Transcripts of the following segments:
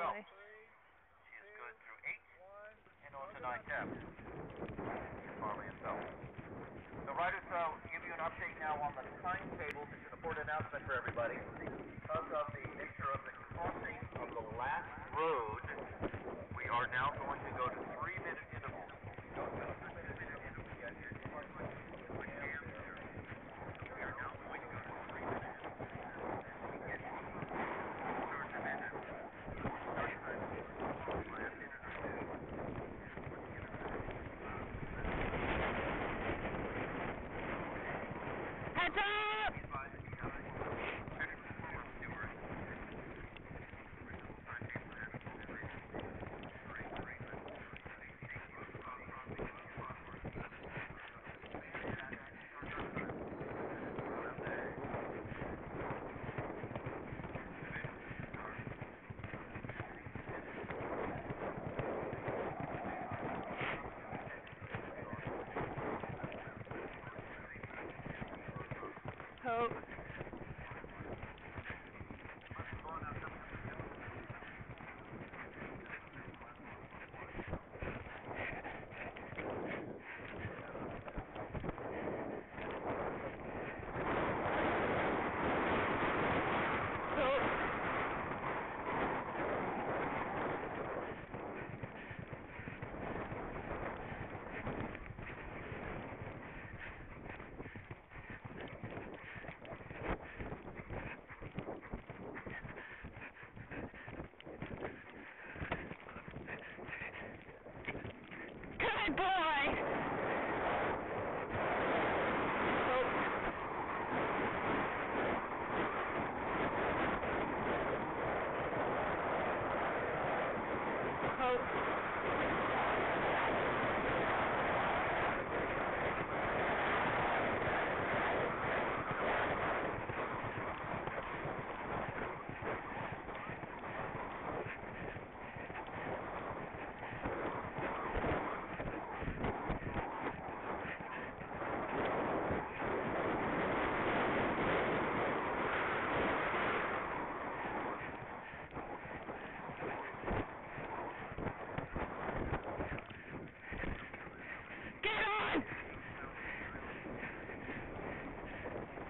boy. She is good through eight and on to nine tap. Farley and Bell. So riders, uh, give you an update now on the timetable. It's an important announcement for everybody. Because of the nature of the crossing of the last road, we are now Hope. Hope. Good boy! Hope. Hope.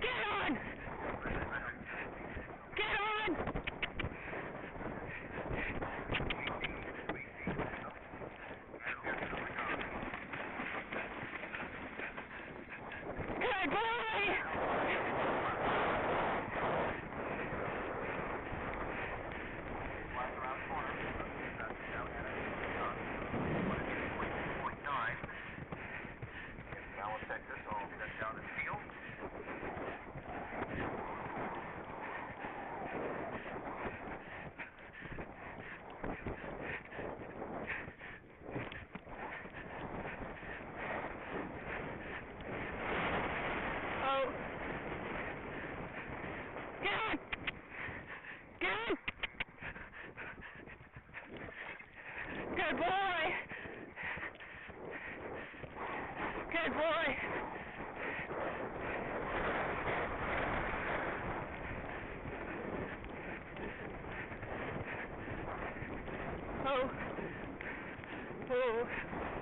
Get on! Get on! Get on! Boy! Good boy! Oh. Oh.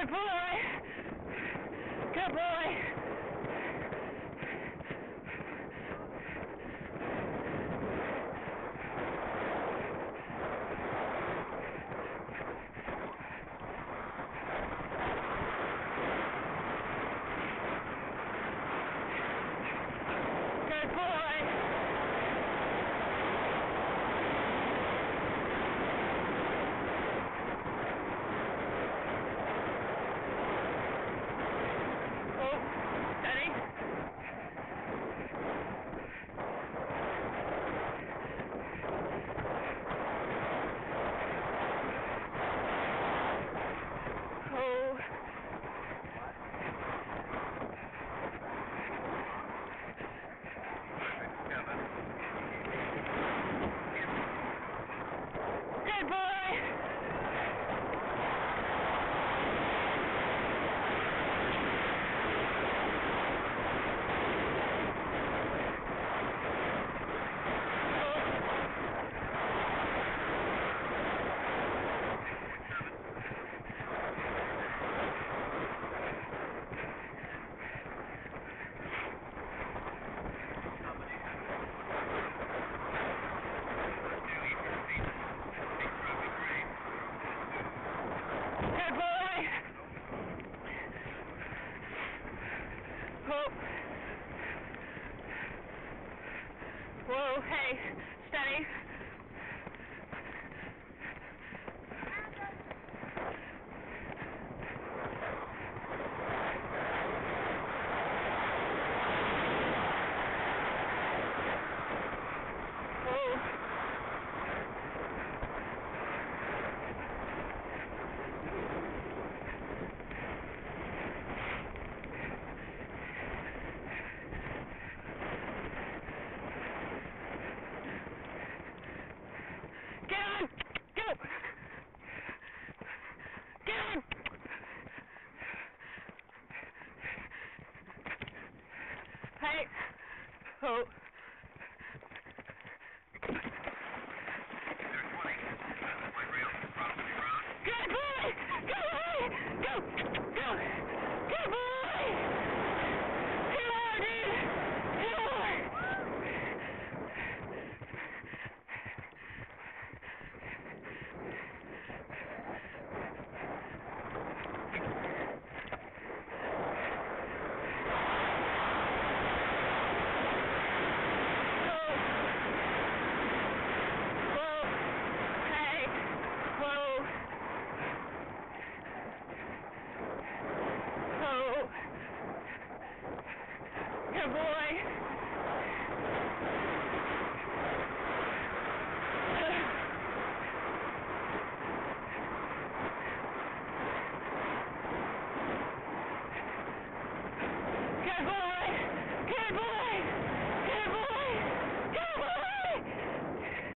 Good boy. Good boy. Good boy. Oh, steady. Oh. Good boy. Good boy. Whoa. Whoa, hey, steady. Whoa. Get on! Go! Get on! Hey! Oh.